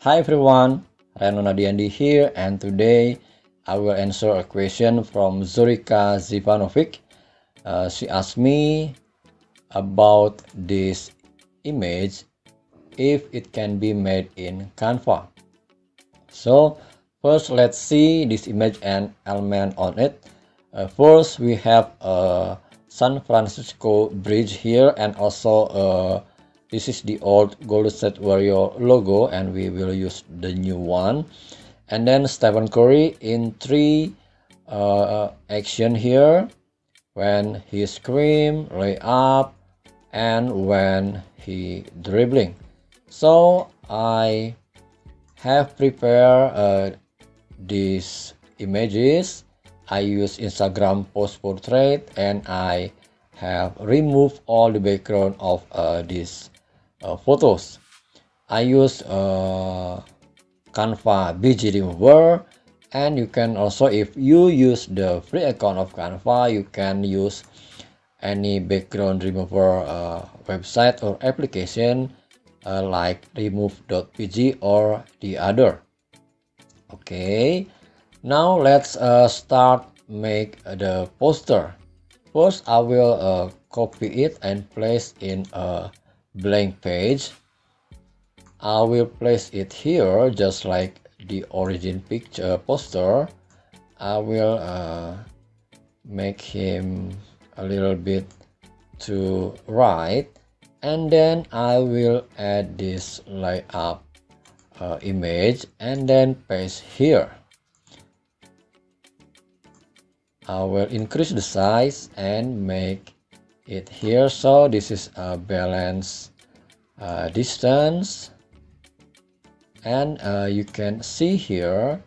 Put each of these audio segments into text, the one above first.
Hi everyone, Reno Nadiandi here and today I will answer a question from Zorika Zivanovic. Uh, she asked me about this image if it can be made in Canva. So first let's see this image and element on it. Uh, first we have a San Francisco bridge here and also uh, this is the old Golden State Warrior logo and we will use the new one. And then Stephen Curry in three uh, action here. When he scream lay up and when he dribbling. So I have prepared uh, these images. I use Instagram post portrait and I have removed all the background of uh, these uh, photos. I use uh, Canva BG Remover and you can also if you use the free account of Canva you can use any background remover uh, website or application uh, like remove.bg or the other. Okay. Now let's uh, start make the poster. First I will uh, copy it and place in a blank page. I will place it here just like the origin picture poster. I will uh, make him a little bit to right and then I will add this layup uh, image and then paste here. I will increase the size and make it here. So this is a balance uh, distance. And uh, you can see here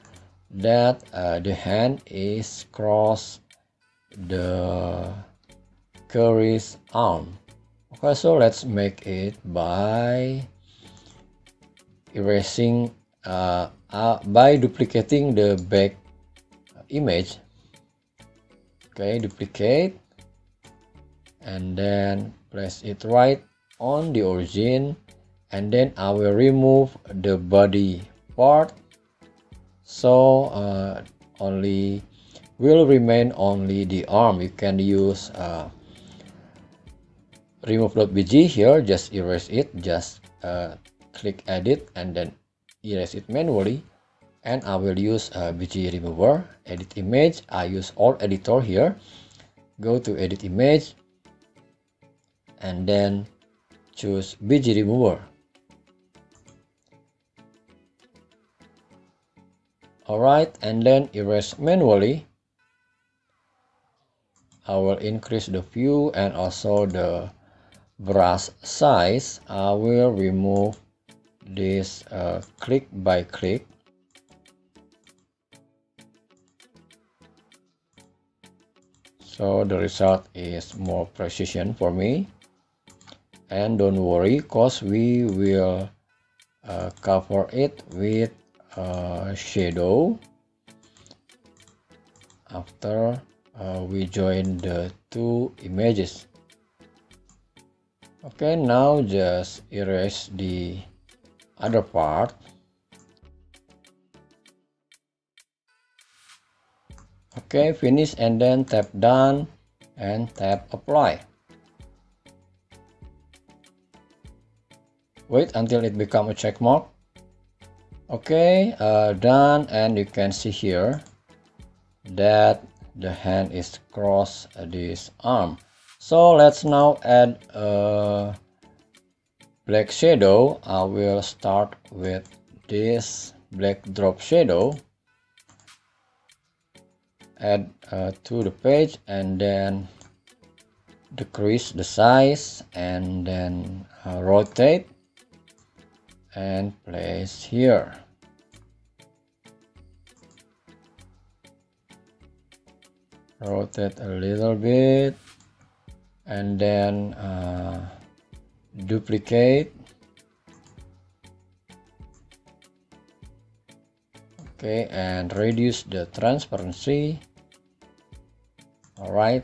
that uh, the hand is cross the Curry's arm. Okay so let's make it by erasing uh, uh, by duplicating the back image. Okay duplicate and then place it right on the origin and then I will remove the body part. So uh, only will remain only the arm. You can use uh, remove.bg here just erase it just uh, click edit and then erase it manually. And I will use uh, BG remover edit image. I use all editor here. Go to edit image and then choose BG remover Alright, and then erase manually. I will increase the view and also the brush size. I will remove this uh, click by click. So the result is more precision for me. And don't worry, cause we will uh, cover it with uh, shadow. After uh, we join the two images. Okay now just erase the other part. Okay finish and then tap done and tap apply wait until it become a check mark okay uh, done. And you can see here that the hand is cross this arm. So let's now add a black shadow. I will start with this black drop shadow. Add uh, to the page and then decrease the size and then uh, rotate and place here. Rotate a little bit and then uh, duplicate. Okay and reduce the transparency. All right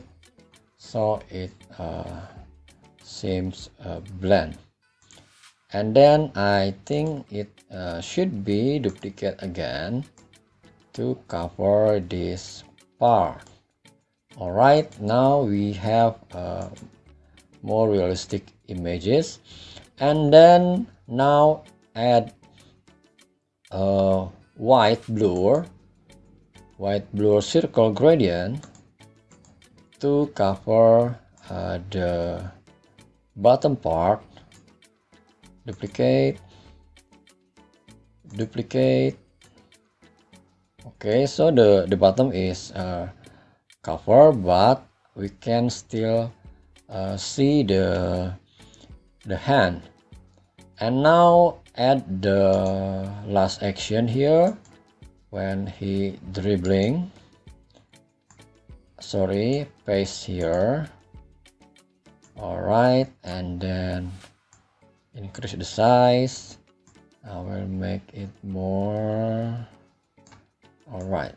so it uh, seems uh, blend and then I think it uh, should be duplicate again to cover this part. Alright now we have uh, more realistic images. And then now add a white blur white blur circle gradient to cover uh, the bottom part duplicate. Duplicate. Okay so the the bottom is uh, cover but we can still uh, see the the hand. And now add the last action here when he dribbling. Sorry paste here. All right and then increase the size. I will make it more. All right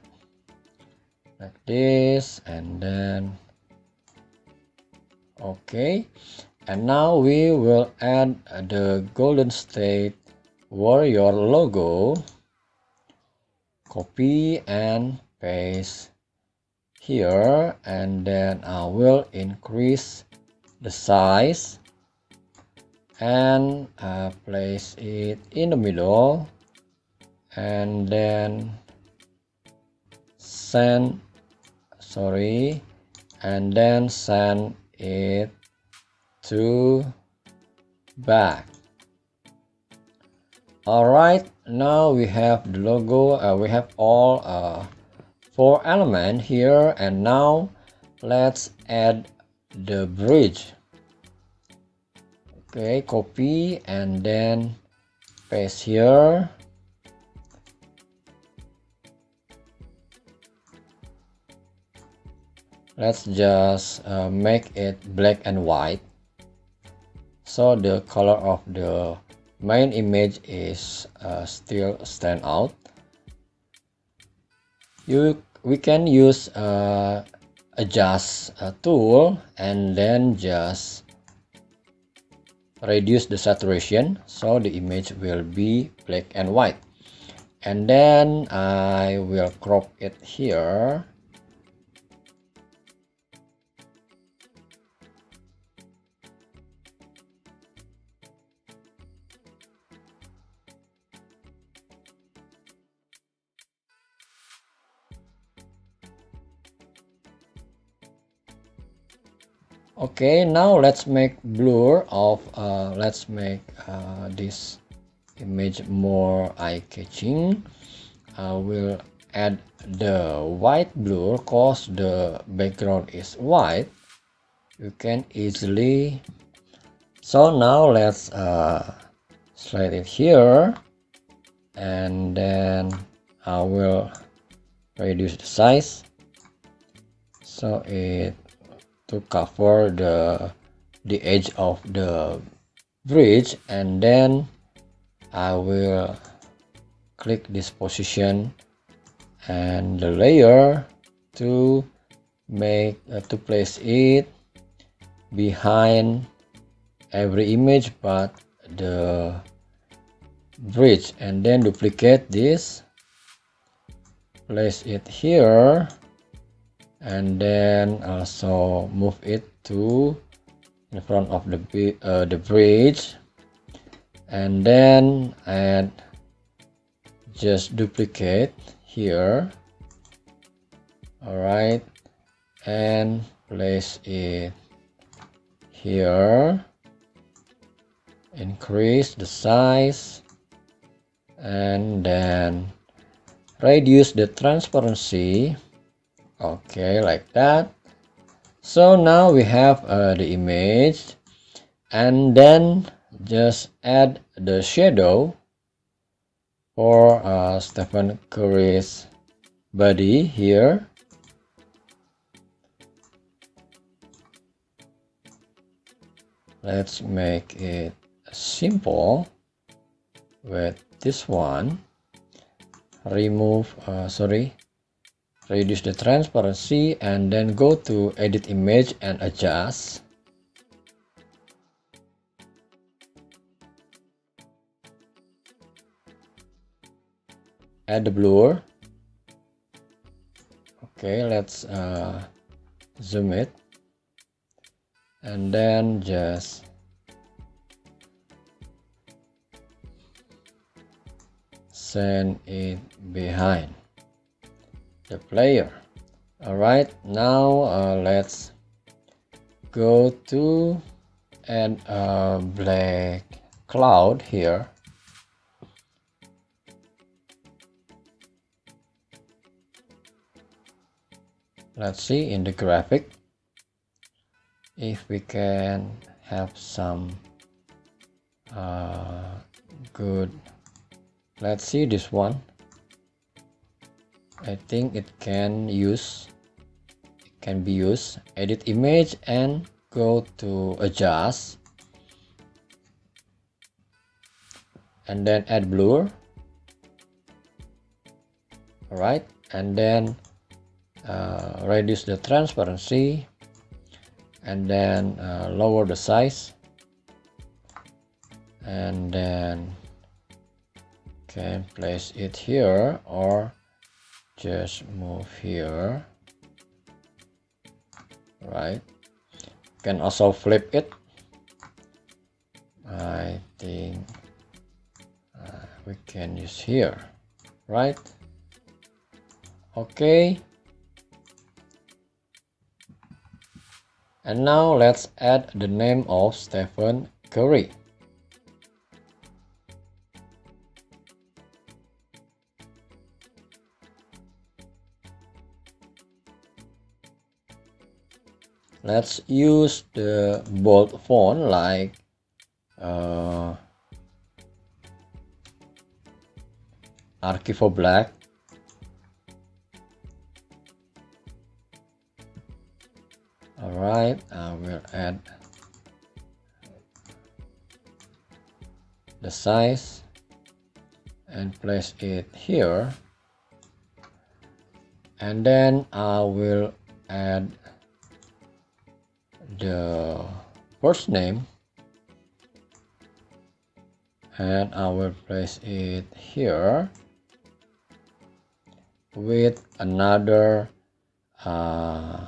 like this and then okay. And now we will add the golden state warrior logo. Copy and paste here and then I will increase the size and uh, place it in the middle and then send sorry and then send it to back. All right now we have the logo uh, we have all uh, four element here and now let's add the bridge okay copy and then paste here. Let's just uh, make it black and white. So the color of the main image is uh, still stand out. You we can use uh, adjust a tool and then just reduce the saturation so the image will be black and white. And then I will crop it here okay now let's make blur of uh, let's make uh, this image more eye-catching. I will add the white blur cause the background is white. You can easily so now let's uh, slide it here. And then I will reduce the size. So it to cover the the edge of the bridge and then I will click this position and the layer to make uh, to place it behind every image but the bridge and then duplicate this place it here and then also move it to in front of the uh, the bridge. And then add just duplicate here. All right and place it here. Increase the size. And then reduce the transparency okay like that. So now we have uh, the image. And then just add the shadow for uh, Stephen Curry's body here. Let's make it simple with this one. Remove uh, sorry reduce the transparency and then go to edit image and adjust. Add the blur. Okay let's uh, zoom it. And then just send it behind the player. All right now uh, let's go to add a black cloud here. Let's see in the graphic if we can have some uh, good let's see this one I think it can use it can be used. Edit image and go to adjust. And then add blur. Alright and then uh, reduce the transparency. And then uh, lower the size. And then can place it here or just move here right? Can also flip it. I think uh, we can use here right? Okay. And now let's add the name of Stephen Curry. Let's use the bold font like uh, Archivo Black. Alright I will add the size and place it here. And then I will add the first name and I will place it here with another uh,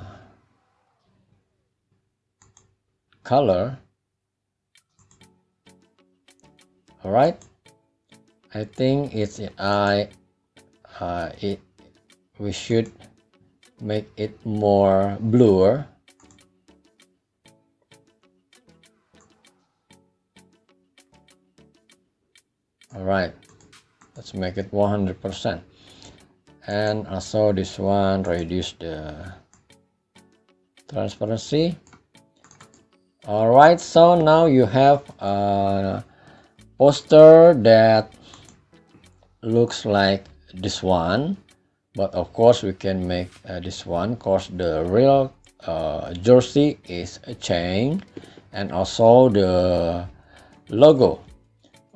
color. All right? I think it's I uh, it we should make it more bluer all right. Let's make it 100% and also this one reduce the transparency. All right so now you have a poster that looks like this one but of course we can make uh, this one cause the real uh, jersey is a chain and also the logo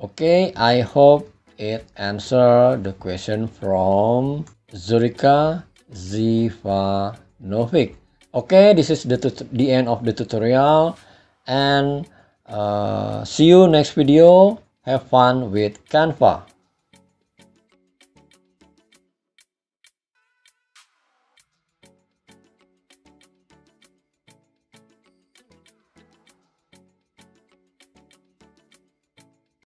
okay i hope it answer the question from Zurika Zivanovic. Okay this is the the end of the tutorial and uh, see you next video. Have fun with canva